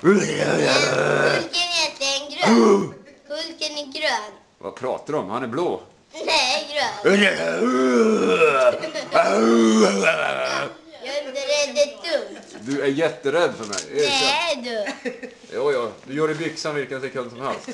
Hulken heter en grön. Hulken är grön. Vad pratar du om? Han är blå. Nej, grön. Jag är inte rädd ett dugg. Du är jätterädd för mig. Erkänn. Nej du. Jo, ja. Du gör i byxan vilken sekund som helst.